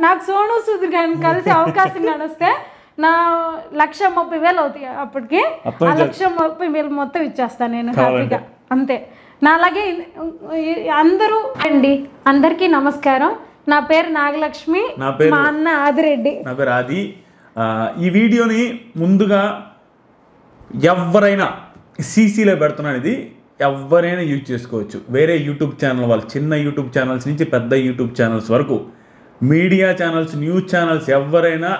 నాకు సోను సూద్ గారిని కలిసి అవకాశం కానిస్తే నా లక్ష ముప్పై వేలు అవుతాయి అప్పటికి. ఆ లక్ష ముప్పై వేలు మొత్తం ఇచ్చేస్తాను నేను హ్యాపీగా. అంతే. నా అలాగే అందరూ అండి అందరికీ నమస్కారం. నా పేరు నాగలక్ష్మి నా పేరు- మా అన్న ఆదిరెడ్డి. నా పేరు ఆది. ఈ వీడియోని ముందుగా ఎవరైనా సీసీలో పెడుతున్నాను ఇది ఎవరైనా యూజ్ చేసుకోవచ్చు. వేరే యూట్యూబ్ ఛానల్ వాళ్ళు చిన్న యూట్యూబ్ ఛానల్స్ నుంచి పెద్ద యూట్యూబ్ ఛానల్స్ వరకు మీడియా ఛానల్స్ న్యూస్ ఛానల్స్ ఎవరైనా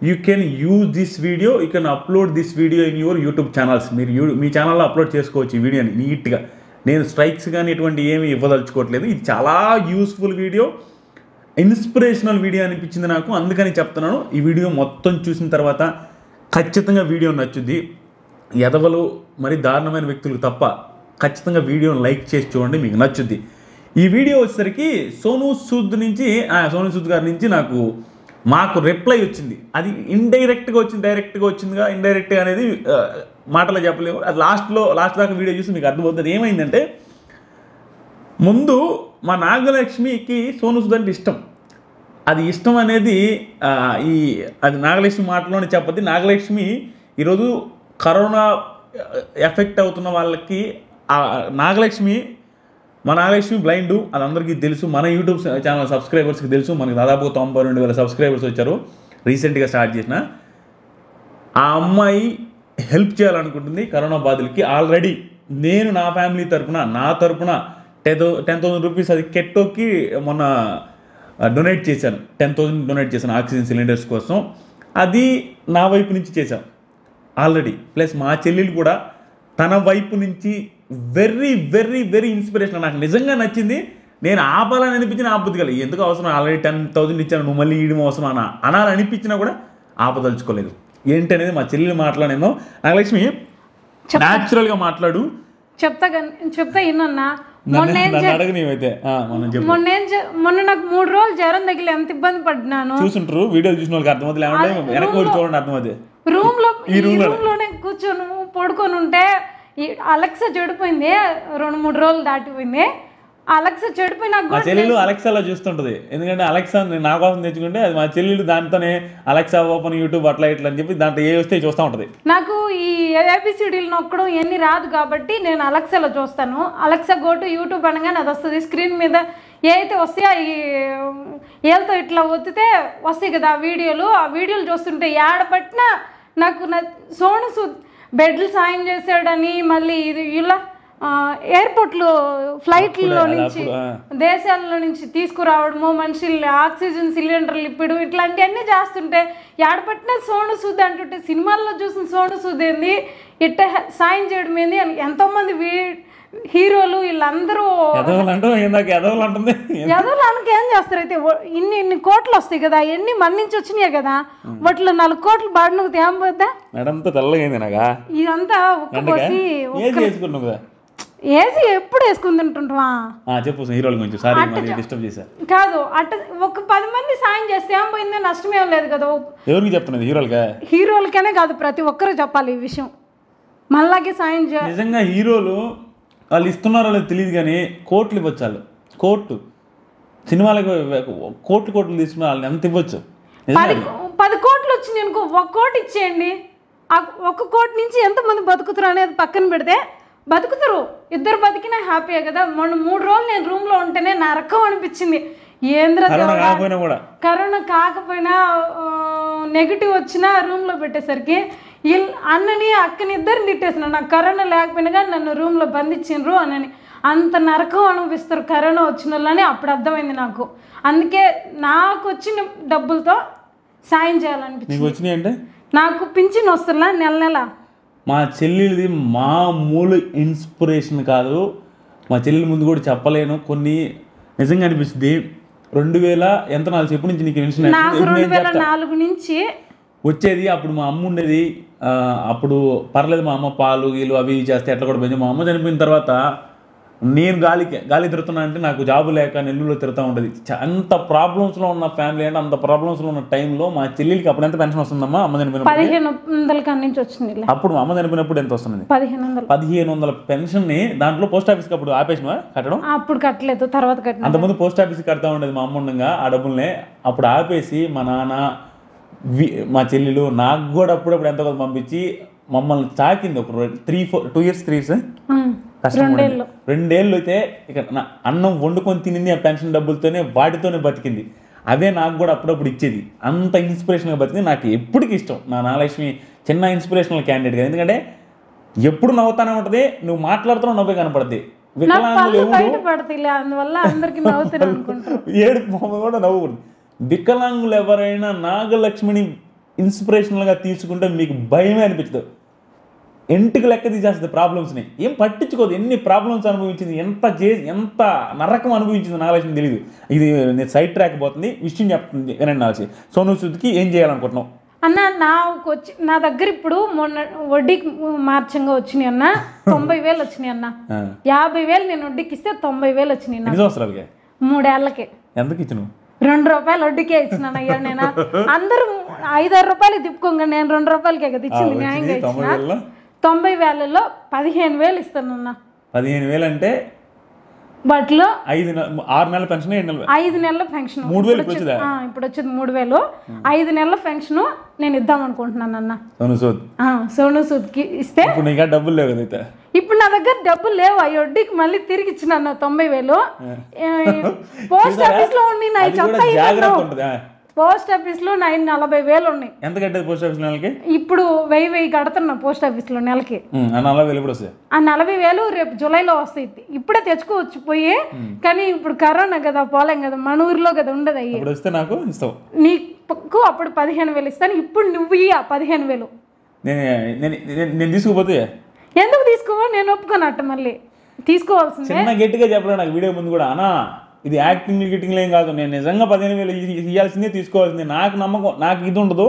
you can use this video you can upload this video in your YouTube channels మీరు యూ మీ ఛానల్లో అప్లోడ్ చేసుకోవచ్చు ఈ వీడియోని నీట్గా నేను స్ట్రైక్స్ కానీ ఎటువంటి ఏమీ ఇవ్వదలుచుకోవట్లేదు. ఇది చాలా యూస్ఫుల్ వీడియో ఇన్స్పిరేషనల్ వీడియో అనిపించింది నాకు. అందుకని చెప్తున్నాను. ఈ వీడియో మొత్తం చూసిన తర్వాత ఖచ్చితంగా వీడియో నచ్చుద్ది. ఎదవలు మరి దారుణమైన వ్యక్తులు తప్ప ఖచ్చితంగా వీడియోని లైక్ చేసి చూడండి మీకు నచ్చుద్ది. ఈ వీడియో వచ్చేసరికి సోను సూద్ నుంచి ఆ, సోను సూద్ గారి నుంచి నాకు మాకు రిప్లై వచ్చింది. అది ఇండైరెక్ట్గా వచ్చింది డైరెక్ట్గా వచ్చిందిగా ఇండైరెక్ట్గా అనేది మాటలో చెప్పలేము. అది లాస్ట్లో లాస్ట్ దాకా వీడియో చూసి మీకు అర్థమవుతుంది. ఏమైందంటే ముందు మా నాగలక్ష్మికి సోను సూద్ అంటే ఇష్టం. అది ఇష్టం అనేది ఈ అది నాగలక్ష్మి మాటలోనే చెప్పద్ది. నాగలక్ష్మి ఈరోజు కరోనా ఎఫెక్ట్ అవుతున్న వాళ్ళకి నాగలక్ష్మి మా నాగలక్ష్మి బ్లైండ్ అది అందరికీ తెలుసు. మన యూట్యూబ్ ఛానల్ సబ్స్క్రైబర్స్కి తెలుసు. మనకి దాదాపు తొంభై రెండు వేల సబ్స్క్రైబర్స్ వచ్చారు. రీసెంట్గా స్టార్ట్ చేసిన. ఆ అమ్మాయి హెల్ప్ చేయాలనుకుంటుంది కరోనా బాధలకి ఆల్రెడీ నేను నా ఫ్యామిలీ తరపున నా తరపున టెన్ టెన్ థౌసండ్ రూపీస్ అది కెట్టోకి మొన్న డొనేట్ చేశాను. టెన్ థౌసండ్ డొనేట్ చేశాను ఆక్సిజన్ సిలిండర్స్ కోసం. అది నా వైపు నుంచి చేశాం. ఆల్రెడీ. ప్లస్ మా చెల్లెలు కూడా తన వైపు నుంచి వెరీ వెరీ వెరీ ఇన్స్పిరేషన్ నాకు నిజంగా నచ్చింది నేను ఆపాలని అనిపించిన ఆపదు కలిగి ఎందుకు అవసరం? ఆల్రెడీ టెన్ థౌసండ్ ఇచ్చాను నువ్వు మళ్ళీ ఇయడం అవసరం అన్న. అనాలని అనిపించినా కూడా ఆపదలుచుకోలేదు. ఏంటనేది మా చెల్లెలు మాట్లాడేమో నాగలక్ష్మి న్యాచురల్గా మాట్లాడు. చెప్తా చెప్తా ఇన్నన్నా. మొన్న మొన్న నాకు మూడు రోజులు జ్వరం తగిలి ఎంత ఇబ్బంది పడినాను చూసుంటారు వీడియో చూసిన వాళ్ళకి అర్థమవుతుంది. వెనక వచ్చి చూడండి అర్థమవుతుంది. రూమ్లో ఈ. రూమ్లోనే కూర్చొని పడుకొని ఉంటే ఈ అలెక్సా చెడిపోయింది రెండు మూడు రోజులు దాటిపోయింది. అలెక్సా చెడిపోయి నాకు మా చెల్లెలు అలెక్సాలో చూస్తుంటది. ఎందుకంటే అలెక్సా నేను నా కోసం తెచ్చుకుంటే అది మా చెల్లెలు దాంతోనే అలెక్సా ఓపెన్ యూట్యూబ్ అట్లా ఇట్లా అని చెప్పి దాంట్లో ఏ వస్తే చూస్తూ ఉంటుంది. నాకు ఈ ఏబిసిడీలు నొక్కడం ఇవన్నీ రాదు కాబట్టి నేను అలెక్సాలో చూస్తాను. అలెక్సా గో టు యూట్యూబ్ అనగానే అది వస్తుంది. స్క్రీన్ మీద ఏ అయితే వస్తాయో ఈ ఏళ్ళతో ఇట్లా ఒత్తితే వస్తాయి కదా ఆ వీడియోలు. ఆ వీడియోలు చూస్తుంటే ఏడ పట్టినా నాకు నా సోను సు బెడ్లు సాయం చేసాడని మళ్ళీ ఇది ఇలా ఎయిర్పోర్ట్లో ఫ్లైట్లో నుంచి అప్పుడు, ఆ. దేశాల నుంచి తీసుకురావడము మనుషులు ఆక్సిజన్ సిలిండర్లు ఇప్పడం ఇట్లాంటివన్నీ చేస్తుంటే ఏడపట్టిన సోను సూద్ అంటుంటే సినిమాల్లో చూసిన సోను సూద్ ఏంది ఇట్ట సాయం చేయడం ఏంది ఎంతోమంది వీ హీరోలు వీళ్ళందరూ ఎదవలు అంటుంది? ఎదవలు అనక చేస్తారు? అయితే ఇన్ని ఇన్ని కోట్లు వస్తాయి కదా ఎన్ని మన నుంచి వచ్చినాయి కదా వాటిలో నాలుగు కోట్లు బాడినకు ఏం పోద్దా? నడంతా తెల్లగైంది నాగా ఇదంతా వేసి ఎప్పుడు వేసుకుని తింటుంటావా ఆ, చెప్పు హీరోల గురించి. సారీ మరి డిస్టర్బ్ చేశా. కాదు అట్ట ఒక పది మంది సాయం చేస్తే ఏం పోయిందో నష్టమేం లేదు కదా ఎవరికి చెప్తున్నది? హీరోలుగా హీరోలకనే కాదు ప్రతి ఒక్కరు చెప్పాలి ఈ విషయం. మళ్ళాగే సాయం నిజంగా హీరోలు వాళ్ళు ఇస్తున్నారో లేదో తెలియదు కానీ కోట్లు ఇవ్వచ్చు వాళ్ళు. కోట్లు. సినిమాలకు కోట్లు కోట్లు తీసుకున్న వాళ్ళని ఎంత ఇవ్వచ్చు. పది కోట్లు వచ్చింది అనుకో ఒక కోటి ఇచ్చేయండి. ఆ ఒక్క కోటి నుంచి ఎంతమంది బతుకుతారు అనేది పక్కన పెడితే బతుకుతారు. ఇద్దరు బతికినా హ్యాపీయే కదా. మొన్న మూడు రోజులు నేను రూమ్లో ఉంటేనే నరకం అనిపించింది. ఏంద్ర కరోనా కాకపోయినా నెగిటివ్ వచ్చినా రూమ్లో పెట్టేసరికి వీళ్ళు అన్నని అక్కని ఇద్దరిని తిట్టేసిన నాకు కరోనా లేకపోయినా కానీ నన్ను రూమ్లో బంధించిండ్రు అనని అంత నరకం అనిపిస్తారు కరోనా వచ్చిన వాళ్ళని అప్పుడు అర్థమైంది నాకు. అందుకే నాకు వచ్చిన డబ్బులతో సాయం చేయాలనిపించింది. అంటే? నాకు పింఛన్ వస్తున్నా నెల నెల. మా చెల్లెలిది మామూలు ఇన్స్పిరేషన్ కాదు. మా చెల్లెల ముందు కూడా చెప్పలేను. కొన్ని నిజంగా అనిపిస్తుంది. రెండు వేల ఎంత? నాకు చెప్పు నుంచి నాకు రెండు వేల నాలుగు నుంచి వచ్చేది అప్పుడు మా అమ్మ ఉండేది. అప్పుడు పర్లేదు మా అమ్మ పాలు గీలు అవి చేస్తే ఎట్లా కూడా పెంచి మా అమ్మ చనిపోయిన తర్వాత నేను గాలికి గాలి తిరుగుతున్నా అంటే నాకు జాబు లేక నెల్లూరులో తిరుగుతూ ఉండేది అంత ప్రాబ్లమ్స్లో ఉన్న ఫ్యామిలీ అంటే అంత ప్రాబ్లమ్స్లో ఉన్న టైంలో మా చెల్లెలికి అప్పుడు ఎంత పెన్షన్ వస్తుందమ్మా? అమ్మ పదిహేను వందల నుంచి వచ్చింది. అప్పుడు మా అమ్మ చనిపోయినప్పుడు ఎంత వస్తుంది పదిహేను వందలు. పదిహేను వందల పెన్షన్ని దాంట్లో పోస్ట్ ఆఫీస్కి అప్పుడు ఆపేసినా కట్టడం? అప్పుడు కట్టలేదు తర్వాత అంతకుముందు పోస్ట్ ఆఫీస్కి కడతా ఉండేది మా అమ్మ ఉండగా ఆ డబ్బుల్ని అప్పుడు ఆపేసి మా నాన్న మా చెల్లెలు నాకు కూడా అప్పుడప్పుడు ఎంతో కొంత పంపించి మమ్మల్ని తాకింది ఒక three four two years three years. కష్టపడింది రెండేళ్ళు. అయితే ఇక నా అన్నం వండుకొని తినింది ఆ పెన్షన్ డబ్బులతోనే వాటితోనే బతికింది. అవే నాకు కూడా అప్పుడప్పుడు ఇచ్చేది. అంత ఇన్స్పిరేషన్గా బతికింది. నాకు ఎప్పటికి ఇష్టం. నా నాలక్ష్మి చిన్న ఇన్స్పిరేషనల్ క్యాండిడేట్ కదా. ఎందుకంటే ఎప్పుడు నవ్వుతానే ఉంటుంది నువ్వు మాట్లాడుతున్నా నవ్వే కనపడుద్ది. వికలాంగులు పళ్ళు ఎవరు? బయట పడతాయిలే అందువల్ల అందరికి నవ్వుతారు అనుకుంటారు ఏడు మొహం కూడా నవ్వకూడదు. వికలాంగులు ఎవరైనా నాగలక్ష్మిని ఇన్స్పిరేషనల్గా తీసుకుంటే మీకు భయమే అనిపించదు. ఎంటికి లెక్క తీసేస్తుంది ప్రాబ్లమ్స్ని. ఏం పట్టించుకోదు. ఎన్ని ప్రాబ్లమ్స్ అనుభవించింది ఎంత చే ఎంత నరకం అనుభవించింది నాగలక్ష్మి తెలియదు ఇది నేను సైడ్ ట్రాక్ పోతుంది విషయం చెప్తుంది వినండి నాల్సి సోను సుద్కి ఏం చేయాలనుకుంటున్నావు? అన్న నాకు వచ్చి నా దగ్గర ఇప్పుడు మొన్న వడ్డీకి మార్చంగా వచ్చినాయి అన్న తొంభై వేలు వచ్చినాయి అన్న. యాభై వేలు నేను వడ్డీకి ఇస్తే తొంభై వేలు వచ్చినాయి మూడేళ్ళకి ఎంతకి ఇచ్చినావు? రెండు రూపాయలు వడ్డీకే ఇచ్చినాను అయ్యా నేను. అందరూ ఐదారు రూపాయలు తిప్పుకోగా నేను రెండు రూపాయలకే కదా ఇచ్చింది న్యాయంగా ఇచ్చిన. తొంభై వేలలో పదిహేను వేలు ఇస్తానన్న. పదిహేను వేలు అంటే వాటిలో ఐదు నెల ఆరు నెలల పెన్షన్ ఏడు నెలల ఐదు నెలల ఫంక్షన్ మూడు వేలు ఇప్పుడు వచ్చిందా ఇప్పుడు వచ్చేది మూడు వేలు. ఐదు నెలల ఫంక్షన్ నేను ఇద్దాం అనుకుంటున్నాను అన్న. సోను సూద్ సోను సూద్కి ఇస్తే ఇప్పుడు నీకు డబ్బులు లేవు అయితే? ఇప్పుడు నా దగ్గర డబ్బులు లేవు. ఆ వడ్డీకి మళ్ళీ తిరిగి ఇచ్చిన తొంభై వేలు. పోస్ట్ ఆఫీస్లో ఉండి నా చెప్తా. పోస్ట్ ఆఫీస్లో నా నలభై వేలు ఉన్నాయి. ఎంత కట్టేది పోస్ట్ ఆఫీస్ నెలకి? ఇప్పుడు వెయ్యి వెయ్యి కడుతున్నా పోస్ట్ ఆఫీస్లో నెలకి ఆ నలభై వేలు వస్తాయి? ఆ నలభై వేలు రేపు జూలైలో వస్తాయి ఇప్పుడే తెచ్చుకోవచ్చు పోయి. కానీ ఇప్పుడు కరోనా కదా పోలేం కదా మన ఊర్లో కదా ఉండదు అయ్యి. వస్తే నాకు ఇస్తావు. నీకు అప్పుడు పదిహేను వేలు ఇస్తాను ఇప్పుడు నువ్వు ఇయ్య పదిహేను వేలు. నేను నేను నేను- నేను తీసుకుపోతే? ఎందుకు తీసుకోవా? నేను ఒప్పుకోనట్టు మళ్ళీ. తీసుకోవాల్సిందే. చిన్న గట్టిగా చెప్పలే నాకు వీడియో ముందు కూడా. అనా ఇది యాక్టింగ్ గిట్టింగ్ ఏం కాదు. నేను నిజంగా పదిహేను వేలు ఇ- ఇయ్యాల్సిందే తీసుకోవాల్సిందే. నాకు నమ్మకం నాకు ఇది ఉండదు.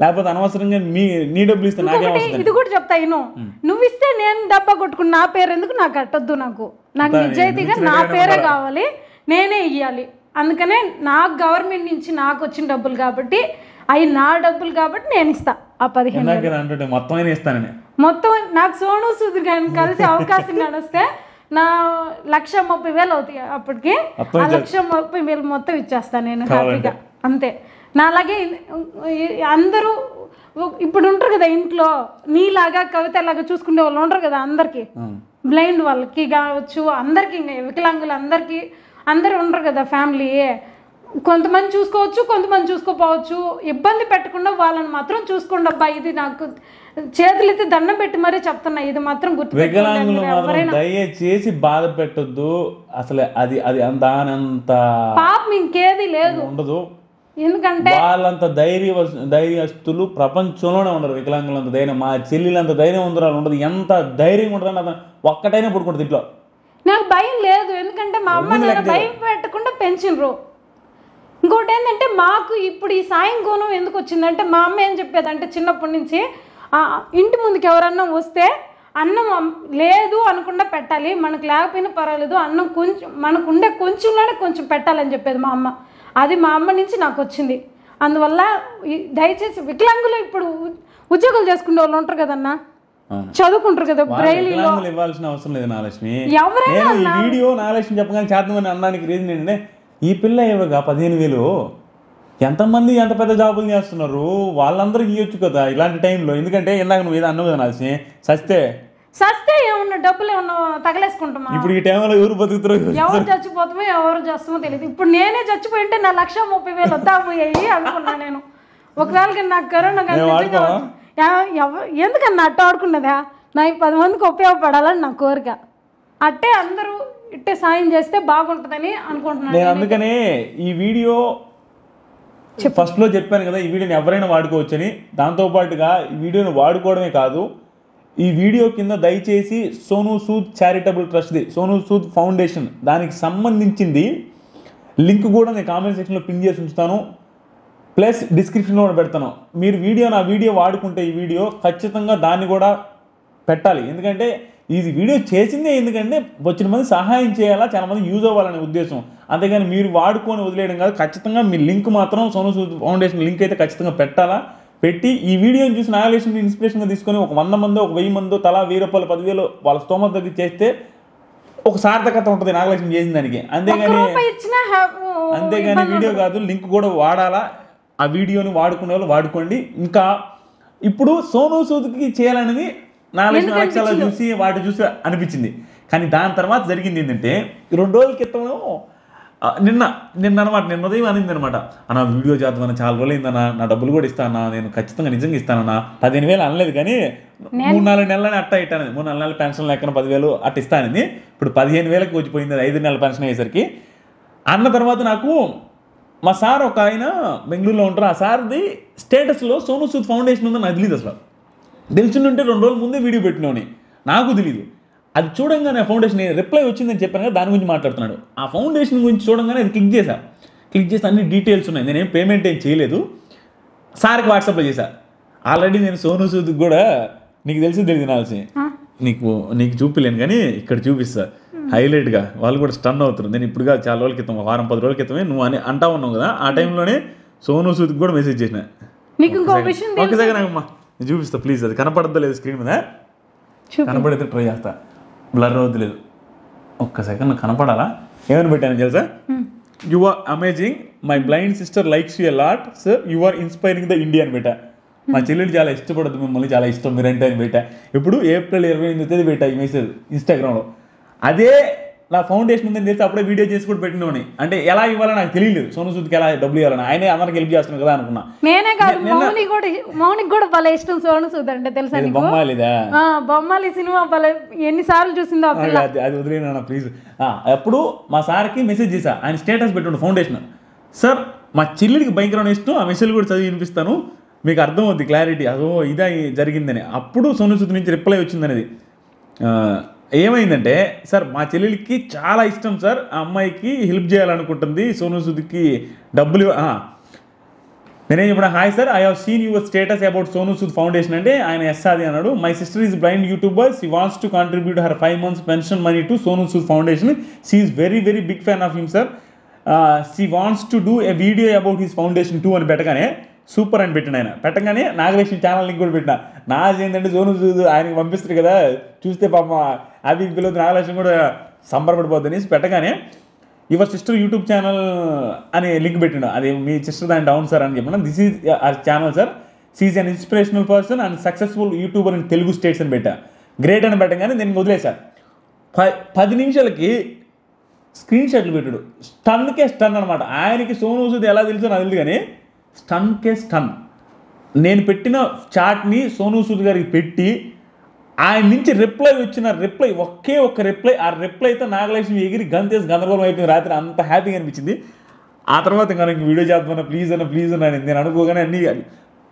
లేకపోతే అనవసరంగా మీ నీ డబ్బులు ఇస్తే నాకేం వస్తుంది ఇది కూడా చెప్తా ఇను. నువ్వు ఇస్తే నేను డబ్బా కొట్టుకుని నా పేరు ఎందుకు నాకు కట్టొద్దు నాకు? నాకు నిజాయితీగా నా పేరే కావాలి నేనే ఇయ్యాలి. అందుకనే నాకు గవర్నమెంట్ నుంచి నాకు వచ్చిన డబ్బులు కాబట్టి అవి నా డబ్బులు కాబట్టి నేను ఇస్తా ఆ పదిహేను మొత్తం మొత్తం నాకు సోను సుధీర్ గారిని కలిసి అవకాశం నడిస్తే నా లక్ష ముప్పై వేలు అవుతాయి అప్పటికి. ఆ లక్ష ముప్పై వేలు మొత్తం ఇచ్చేస్తాను నేను హ్యాపీగా. అంతే. నా అలాగే అందరూ ఇప్పుడు ఉంటారు కదా ఇంట్లో నీలాగా కవిత లాగా చూసుకునే వాళ్ళు ఉంటారు కదా అందరికీ. బ్లైండ్ వాళ్ళకి కావచ్చు అందరికి ఇంకా వికలాంగులు అందరికీ అందరు ఉండరు కదా ఫ్యామిలీ కొంతమంది చూసుకోవచ్చు కొంతమంది చూసుకోపోవచ్చు. ఇబ్బంది పెట్టకుండా వాళ్ళని మాత్రం చూసుకోండి అబ్బా ఇది నాకు చేతులు ఎత్తి దండం పెట్టి మరీ చెప్తున్నా ఇది మాత్రం గుర్తు వికలాంగులు మాత్రం దయచేసి బాధ పెట్టొద్దు. అసలు అది అది అంత దానంత పాపం ఇంకేది లేదు. ఉండదు. ఎందుకంటే వాళ్ళంత ధైర్య ధైర్యస్తులు ప్రపంచంలోనే ఉండరు. వికలాంగులంత ధైర్యం మా చెల్లెలంత ధైర్యం ఉందరా ఉండదు. ఎంత ధైర్యం ఉంటుందని అతను ఒక్కటైనా పుట్టుకుంటుంది ఇంట్లో. నాకు భయం లేదు. ఎందుకంటే మా అమ్మ నాన్న భయం పెట్టకుండా పెంచినరు. ఇంకోటి ఏంటంటే మాకు ఇప్పుడు ఈ సాయం గుణం ఎందుకు వచ్చిందంటే మా అమ్మ ఏం చెప్పేది అంటే చిన్నప్పటి నుంచి ఇంటి ముందుకు ఎవరన్నా వస్తే అన్నం లేదు అనకుండా పెట్టాలి. మనకు లేకపోయినా పర్వాలేదు. అన్నం కొంచెం మనకు ఉండే కొంచెంలోనే కొంచెం పెట్టాలని చెప్పేది మా అమ్మ. అది మా అమ్మ నుంచి నాకు వచ్చింది. అందువల్ల దయచేసి వికలాంగులు ఇప్పుడు ఉద్యోగాలు చేసుకునే వాళ్ళు ఉంటారు కదన్నా. చదువుకుంటారు కదా ఇవ్వాల్సిన అవసరం లేదు నాలక్ష్మి. ఎవరైనా నేను ఈ వీడియో నాలక్ష్మి చెప్పగానే చేద్దామని అనడానికి రీజన్ ఏంటంటే ఈ పిల్ల ఇవ్వగా పదిహేను వేలు. ఎంతమంది ఎంత పెద్ద జాబులు చేస్తున్నారు? వాళ్ళందరికీ ఇవ్వచ్చు కదా ఇలాంటి టైంలో. ఎందుకంటే ఇందాక నువ్వు ఏదో అన్నావు కదా నాల్సి సస్తే. సస్తే ఏమన్నా డబ్బులు ఏమన్నా తగలేసుకుంటామా? ఇప్పుడు ఈ టైంలో ఎవరు బతుకుతారో ఎవరు చచ్చిపోతామో ఎవరు చేస్తామో తెలియదు ఇప్పుడు నేనే చచ్చిపోయి ఉంటే నా లక్ష ముప్పై వేలు వద్దా పోయాయి అనుకున్నా నేను. ఒకవేళ నాకు కరోనా ఎందుకన్నా అట్ట ఆడుకున్నదా? నా ఈ పది మందికి ఉపయోగపడాలని నా కోరిక. అట్టే అందరూ ఇట్టే సాయం చేస్తే బాగుంటుందని అనుకుంటున్నాను నేను అందుకనే ఈ వీడియో ఫస్ట్లో చెప్పాను కదా ఈ వీడియోని ఎవరైనా వాడుకోవచ్చని. దాంతోపాటుగా ఈ వీడియోని వాడుకోవడమే కాదు ఈ వీడియో కింద దయచేసి సోను సూద్ చారిటబుల్ ట్రస్ట్ది సోను సూద్ ఫౌండేషన్ దానికి సంబంధించింది లింక్ కూడా నేను కామెంట్ సెక్షన్లో పిన్ చేసి ఉంచుతాను. ప్లస్ డిస్క్రిప్షన్లో కూడా పెడతాను. మీరు వీడియో నా వీడియో వాడుకుంటే ఈ వీడియో ఖచ్చితంగా దాన్ని కూడా పెట్టాలి. ఎందుకంటే ఇది వీడియో చేసిందే ఎందుకంటే వచ్చిన మంది సహాయం చేయాలా చాలా మంది యూజ్ అవ్వాలనే ఉద్దేశం. అంతేగాని మీరు వాడుకొని వదిలేయడం కాదు ఖచ్చితంగా మీ లింక్ మాత్రం సోను సూద్ ఫౌండేషన్ లింక్ అయితే ఖచ్చితంగా పెట్టాలా? పెట్టి ఈ వీడియోని చూసి నాగలేషన్ ఇన్స్పిరేషన్గా తీసుకొని ఒక వంద మందో ఒక వెయ్యి మందో తలా వెయ్యి రూపాయలు పదివేలు వాళ్ళ స్తోమత దగ్గర చేస్తే ఒక సార్థకత ఉంటుంది నాగలక్ష్మి చేసిన దానికి. అంతేగాని అంతేగాని వీడియో కాదు లింక్ కూడా వాడాలా? ఆ వీడియోని వాడుకునే వాళ్ళు వాడుకోండి. ఇంకా ఇప్పుడు సోను సూద్కి చేయాలనేది నాలుగు లక్షల చూసి వాటి చూసి అనిపించింది. కానీ దాని తర్వాత జరిగింది ఏంటంటే రెండు రోజుల క్రితం నిన్న నిన్న అనమాట నిన్న ఉదయం అనింది అనమాట. అన్న వీడియో చేద్దామని చాలా రోజులు అయిందన్న నా డబ్బులు కూడా ఇస్తానా నేను ఖచ్చితంగా నిజంగా ఇస్తానన్నా పదిహేను వేలు అనలేదు కానీ మూడు నాలుగు నెలలని అట్ట ఇట్టాను మూడు నాలుగు నెలల పెన్షన్ లెక్కన పదివేలు అట్ట ఇస్తానని ఇప్పుడు పదిహేను వేలకు వచ్చిపోయింది అది ఐదు నెలల పెన్షన్ అయ్యేసరికి. అన్న తర్వాత నాకు మా సార్ ఒక ఆయన బెంగళూరులో ఉంటారు. ఆ సార్ది స్టేటస్లో సోను సూద్ ఫౌండేషన్ ఉందని నాకు తెలియదు అసలు. తెలిసిందంటే రెండు రోజుల ముందే వీడియో పెట్టినోని నాకు తెలియదు అది చూడంగానే ఫౌండేషన్ రిప్లై వచ్చిందని చెప్పాను కదా దాని గురించి మాట్లాడుతున్నాడు. ఆ ఫౌండేషన్ గురించి చూడంగానే అది క్లిక్ చేశా. క్లిక్ చేసి అన్ని డీటెయిల్స్ ఉన్నాయి. నేనేం పేమెంట్ ఏం చేయలేదు. సార్కి వాట్సాప్లో చేశా. ఆల్రెడీ నేను సోను సూద్కి కూడా నీకు తెలిసి తెలియదు నాల్సి. నీకు నీకు చూపిలేను కానీ ఇక్కడ చూపిస్తా. హైలైట్గా వాళ్ళు కూడా స్టన్ అవుతారు నేను ఇప్పుడు కాదు చాలా రోజుల క్రితం వారం పది రోజుల క్రితమే నువ్వు అని అంటా ఉన్నావు కదా ఆ టైంలోనే సోను సూద్కి కూడా మెసేజ్ చేసిన. నీకు ఇంకో విషయం ఒక సెకండ్ అమ్మా నేను చూపిస్తా ప్లీజ్ అది కనపడద్దా లేదు స్క్రీన్ మీద? కనపడితే ట్రై చేస్తా. బ్లర్ అవుతలేదు ఒక్క సెకండ్ కనపడాలా? ఏమని పెట్టాను తెలుసా? You are amazing my blind sister likes you lot sir you are inspiring the India అని పెట్టా. మా చెల్లెలు చాలా ఇష్టపడదు మిమ్మల్ని చాలా ఇష్టం మీరంటే అని పెట్టా. ఇప్పుడు ఏప్రిల్ ఇరవై ఎనిమిది తేదీ పెట్టా ఈ మెసేజ్ ఇన్స్టాగ్రామ్లో అదే నా ఫౌండేషన్ ఉందని తెలిసి అప్పుడే వీడియో చేసి కూడా పెట్టినోని అంటే ఎలా ఇవ్వాలో నాకు తెలియలేదు. సోను సూద్కి ఎలా డబ్బులు ఇవ్వాలని. ఆయనే అందరికి హెల్ప్ చేస్తున్నాను కదా అనుకున్నా. నేనే కాదు మౌని కూడా మౌనికి కూడా భలే ఇష్టం సోను సూద్ అంటే తెలుసా బొమ్మాలిదా? బొమ్మాలి సినిమా భలే ఎన్నిసార్లు చూసిందో అది వదిలేనా ప్లీజ్ అప్పుడు మా సార్కి మెసేజ్ చేశా. ఆయన స్టేటస్ పెట్టుండు ఫౌండేషన్ సార్ మా చెల్లికి భయంకరమైన ఇష్టం. ఆ మెసేజ్ కూడా చదివి వినిపిస్తాను. మీకు అర్థం అవుద్ది క్లారిటీ అదో ఇదా జరిగిందని. అప్పుడు సోను సూద్ నుంచి రిప్లై వచ్చిందనేది. ఏమైందంటే సార్ మా చెల్లెలికి చాలా ఇష్టం సార్. ఆ అమ్మాయికి హెల్ప్ చేయాలనుకుంటుంది. సోను సూద్కి డబ్బులు నేనేం చెప్పిన hi sir. I have seen your status about Sonu Sood foundation అంటే ఆయన ఎస్ఆర్ది అన్నాడు. My sister is blind YouTuber she wants to contribute her five months pension money to Sonu Sood foundation. She is very very big fan of him sir she wants to do a video about his foundation too అని పెట్టగానే super అని పెట్టిన ఆయన. పెట్టగానే Nagalakshmi channel link కూడా పెట్టిన. నాది ఏంటంటే సోను సూద్ ఆయనకి పంపిస్తారు కదా. చూస్తే పాప అది పిలవద్దు నాగలక్ష్మి కూడా సంబరపడిపోద్ది అనేసి పెట్టగానే యువర్ సిస్టర్ యూట్యూబ్ ఛానల్ అని లింక్ పెట్టిండు. అది మీ సిస్టర్ దాని డౌన్ సార్ అని చెప్పిన. This is channel sir she's an inspirational person and successful YouTuber in Telugu states అని పెట్టా. గ్రేట్ అని పెట్టగానే నేను వదిలేసా ప పది నిమిషాలకి స్క్రీన్ షాట్లు పెట్టాడు. స్టన్కే స్టన్ అనమాట ఆయనకి సోను సూద్ ఎలా తెలుసో నాకు తెలియదు కానీ స్టన్కే స్టన్ నేను పెట్టిన చాట్ని సోను సూద్ గారికి పెట్టి ఆయన నుంచి రిప్లై వచ్చిన రిప్లై ఒకే ఒక్క రిప్లై ఆ రిప్లైతో నాగలక్ష్మి ఎగిరి గంతేసి గందరగోళం అయిపోయింది. రాత్రి అంత హ్యాపీగా అనిపించింది. ఆ తర్వాత ఇంకా నాకు వీడియో చేద్దామన్నా ప్లీజ్ అన్న ప్లీజ్ అన్న అని నేను అనుకోగానే అన్ని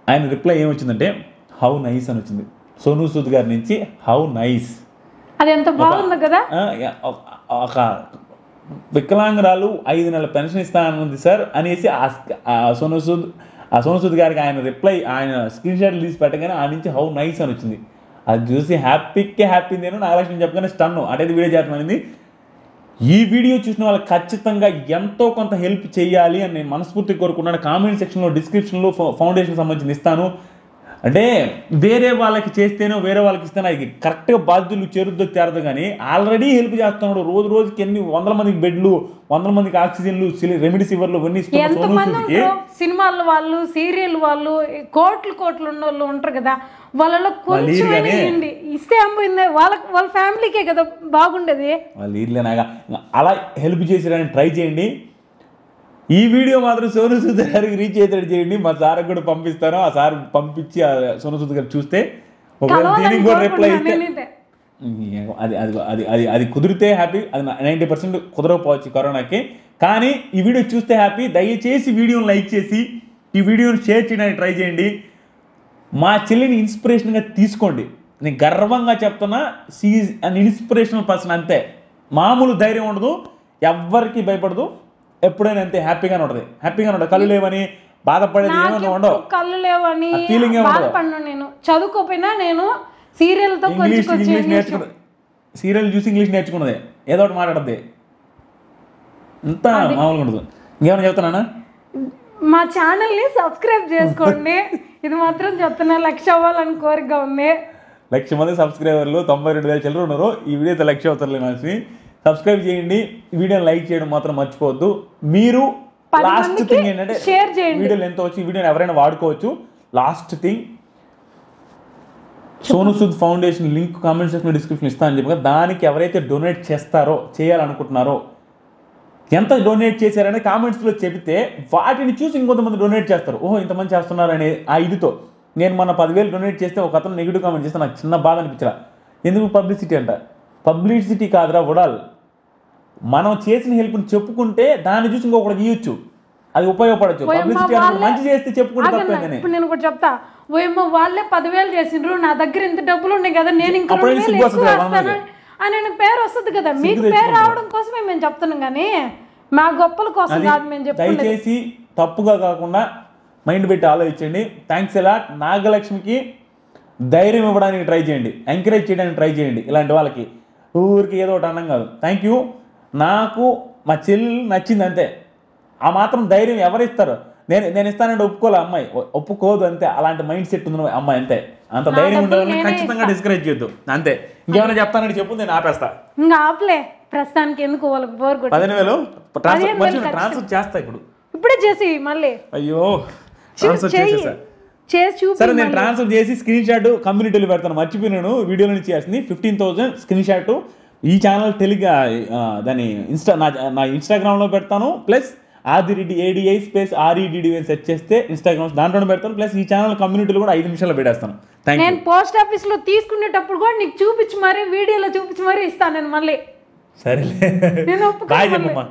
ఆయన రిప్లై ఏమొచ్చిందంటే హౌ నైస్ అని వచ్చింది. సోను సూద్ గారి నుంచి హౌ నైస్ అది ఎంత బాగుంది కదా? ఒక- ఒక వికలాంగురాలు ఐదు నెలల పెన్షన్ ఇస్తానన్నది సార్ అనేసి ఆ సోను సూద్ ఆ సోను సూద్ గారికి ఆయన రిప్లై ఆయన స్క్రీన్ షాట్ తీసి పెట్టగానే ఆ నుంచి హౌ నైస్ అని వచ్చింది. అది చూసి హ్యాపీకే హ్యాపీ నేను నాగలక్ష్మి చెప్పగానే స్టన్ను అంటే వీడియో చేస్తున్నాను ఈ వీడియో చూసిన వాళ్ళకి ఖచ్చితంగా ఎంతో కొంత హెల్ప్ చేయాలి అని నేను మనస్ఫూర్తి కోరుకున్నాను కామెంట్ సెక్షన్లో డిస్క్రిప్షన్లో ఫౌండేషన్ సంబంధించి ఇస్తాను. అంటే వేరే వాళ్ళకి చేస్తేనో వేరే వాళ్ళకి ఇస్తేనో అది కరెక్ట్గా బాధ్యులు చేరుద్దో చేరదు కానీ ఆల్రెడీ హెల్ప్ చేస్తున్నాడు. రోజు రోజుకి ఎన్ని వందల మందికి బెడ్లు వందల మందికి ఆక్సిజన్లు రెమెడీస్ ఇవర్లు ఇవన్నీ ఇస్తున్న ఎంత సోను మంది సూద్కి ఉంటారు? సినిమాల వాళ్ళు సీరియల్ వాళ్ళు కోట్లు కోట్లు ఉన్న వాళ్ళు ఉంటారు కదా వాళ్ళలో కొంచెం ఇస్తే అమ్మింది వాళ్ళ వాళ్ళ ఫ్యామిలీకే కదా బాగుండేది. వాళ్ళు ఇర్లేనాగా అలా హెల్ప్ చేసేయడానికి ట్రై చేయండి. ఈ వీడియో మాత్రం సోను సూద్ గారికి రీచ్ అయ్యేటట్టు చేయండి. మా సార్ కూడా పంపిస్తాను. ఆ సార్ పంపించి ఆ సోను సూద్ గారు చూస్తే ఒకవేళ దీనికి కూడా రిప్లై ఇస్తే అది అది అది అది అది కుదిరితే హ్యాపీ అది నైంటీ పర్సెంట్ కుదరకపోవచ్చు కరోనాకి. కానీ ఈ వీడియో చూస్తే హ్యాపీ దయచేసి వీడియోని లైక్ చేసి ఈ వీడియోని షేర్ చేయడానికి ట్రై చేయండి. మా చెల్లిని ఇన్స్పిరేషన్గా తీసుకోండి. నేను గర్వంగా చెప్తున్నా సీజ్ అన్ ఇన్స్పిరేషనల్ పర్సన్ అంతే. మామూలు ధైర్యం ఉండదు. ఎవ్వరికి భయపడదు. ఎప్పుడైనా అంతే హ్యాపీగానే ఉంటుంది. హ్యాపీగానే ఉంటుంది. కళ్ళు లేవని బాధపడేది ఏమైనా నాకెప్పుడు ఉండవు. కళ్ళు లేవని. బాధపడినా నేను. చదువుకోపోయినా నేను సీరియల్తో ఇంగ్లీష్ ఇంగ్లీష్ నేర్చుకుంటా సీరియల్ చూసి ఇంగ్లీష్ నేర్చుకున్నదే. ఏదో ఒకటి మాట్లాడద్ది. ఇంత మామూలుగా ఉండదు. ఇంకేమైనా చెప్తున్నానా మా ఛానల్ని సబ్స్క్రైబ్ చేసుకోండి. ఇది మాత్రం చెప్తున్నా లక్ష అవ్వాలని కోరిక ఉంది. లక్ష మంది సబ్స్క్రైబర్లు తొంభై రెండు వేల చిల్లర ఉన్నారు. ఈ వీడియో లక్ష అవుతారులే మనిషి. సబ్స్క్రైబ్ చేయండి. వీడియోని లైక్ చేయడం మాత్రం మర్చిపోవద్దు. మీరు లాస్ట్ థింగ్ ఏంటంటే share చేయండి. వీడియోలు ఎంత వచ్చి వీడియోని ఎవరైనా వాడుకోవచ్చు. Last thing Sonu Sood foundation link comment section description ఇస్తా అని చెప్పి దానికి ఎవరైతే డొనేట్ చేస్తారో చేయాలనుకుంటున్నారో ఎంత డొనేట్ చేశారని కామెంట్స్లో చెబితే వాటిని చూసి ఇంకొంతమంది డొనేట్ చేస్తారు. ఓహో ఇంతమంది చేస్తున్నారనే ఆ ఇదితో. నేను మన పదివేలు డొనేట్ చేస్తే ఒక అతను నెగిటివ్ కామెంట్ చేస్తే నాకు చిన్న బాధ అనిపించరా ఎందుకు పబ్లిసిటీ అంట? పబ్లిసిటీ కాదురా ఉడాల్ మనం చేసిన హెల్ప్ని చెప్పుకుంటే దాన్ని చూసి ఇంకొకటి చేయొచ్చు అది ఉపయోగపడచ్చు. పబ్లిసిటీ మంచి చేస్తే చెప్పుకుంటే ఆగన్నా, తప్పేందని ఇప్పుడు నేను ఒకటి చెప్తా. ఓయమ్మ వాళ్ళే పదివేలు చేసిండ్రు నా దగ్గర ఇంత డబ్బులు ఉన్నాయి కదా నేను ఇంకా అని నేను పేరు వస్తుంది కదా మీకు పేరు. రావడం కోసమే మేము చెప్తున్నాం కానీ మా గొప్పల కోసం కాదు మేము చెప్పుకునేది. దయచేసి తప్పుగా కాకుండా మైండ్ పెట్టి ఆలోచించండి. థ్యాంక్స్ ఎలా నాగలక్ష్మికి ధైర్యం ఇవ్వడానికి ట్రై చేయండి. ఎంకరేజ్ చేయడానికి ట్రై చేయండి. ఇలాంటి వాళ్ళకి. ఊరికి ఏదో ఒకటి అన్నం కాదు. థ్యాంక్ యూ నాకు మా చెల్లి నచ్చింది అంతే. ఆ మాత్రం ధైర్యం ఎవరిస్తారు? నేను నేను ఇస్తానంటే ఒప్పుకోలే అమ్మాయి. ఒప్పుకోదు అంతే. అలాంటి మైండ్ సెట్ ఉంది అమ్మాయి అంతే. అంత ధైర్యం ఉండాలని ఖచ్చితంగా డిస్కరేజ్ చేయొద్దు. అంతే. ఇంకేమైనా చెప్తానంటే చెప్పు నేను ఆపేస్తా. ఇంకా ఆపలే. ప్రస్తుతానికి ఎందుకు వాళ్ళకి బోర్ కొట్టి పదిహేను వేలు? ట్రాన్స్ఫర్ ట్రాన్స్ఫర్ చేస్తా ఇప్పుడు. ఇప్పుడే చేసి మళ్ళీ. అయ్యో ట్రాన్స్ఫర్ చేసేసా. చేసి చూపి సరే నేను ట్రాన్స్ఫర్ చేసి స్క్రీన్ షాట్ కమ్యూనిటీలో పెడతాను. మర్చిపోయినాను వీడియోలో నుంచి చేసింది ఫిఫ్టీన్ థౌసండ్ స్క్రీన్ షాట్ ఈ ఛానల్ టెలిగా దాని ఇన్స్టా నా నా ఇన్స్టాగ్రామ్లో పెడతాను plus Adireddy A D I space R E D D I అని సెర్చ్ చేస్తే ఇన్స్టాగ్రామ్ దాంట్లోనే పెడతాను ప్లస్ ఈ ఛానల్ కమ్యూనిటీలో కూడా ఐదు నిమిషాల్లో పెట్టేస్తాను. నేను పోస్ట్ ఆఫీస్లో తీసుకునేటప్పుడు కూడా నీకు చూపించి మరీ వీడియోలో చూపించి మరీ ఇస్తాను నేను మళ్ళీ. సరేలే. నేను బాయ్. చెప్పమ్మా